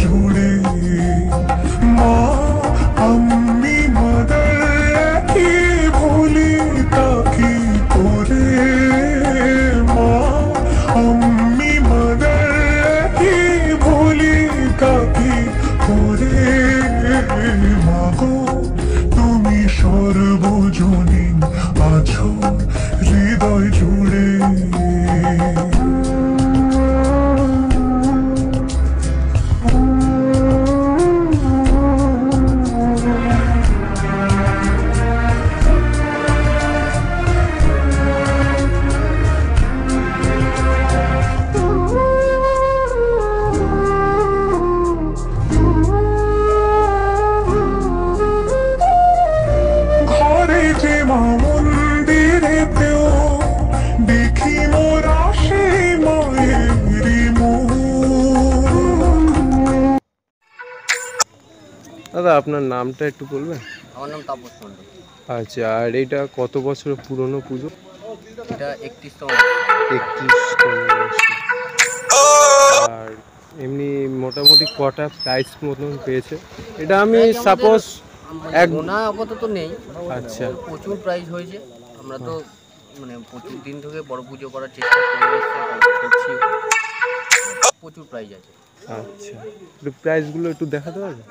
জুড়ে মা, আমি মাদার কি ভুলি তাকি করে। মা, আমি মাদার কি ভুলি তাকি করে। তুমি সর্বজনী দাদা আপনার নামটা একটু বলবেন? আমার নাম তাপস মণ্ডল। আচ্ছা আর এইটা কত বছর পুরনো পুজো? এটা একত্রিশতম একত্রিশতম বছর আর এমনি মোটামুটি কটা প্রাইস মতন পেয়েছে? এটা আমি সাপোজ এক- গোনা আপাতত নেই। আচ্ছা। প্রচুর প্রাইজ হয়েছে। আমরা তো মানে প্রচুর দিন থেকে বড় পুজো করার চেষ্টা করে করছি। প্রচুর প্রাইজ আছে। আচ্ছা। প্রাইসগুলো একটু দেখাতে পারবে